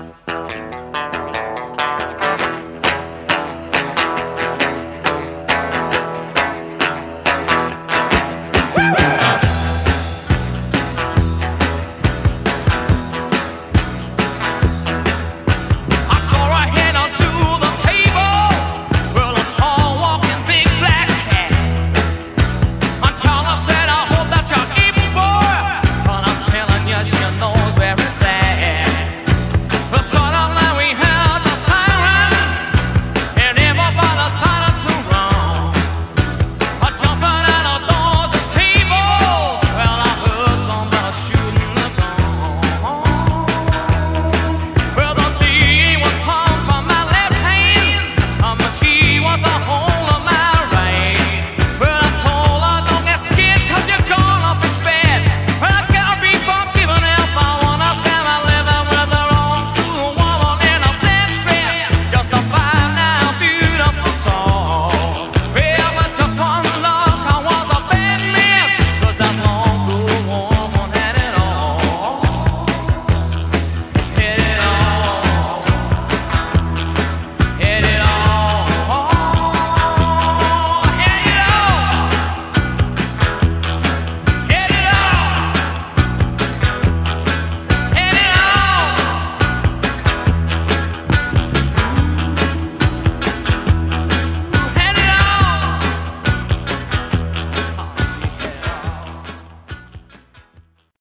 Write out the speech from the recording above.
Música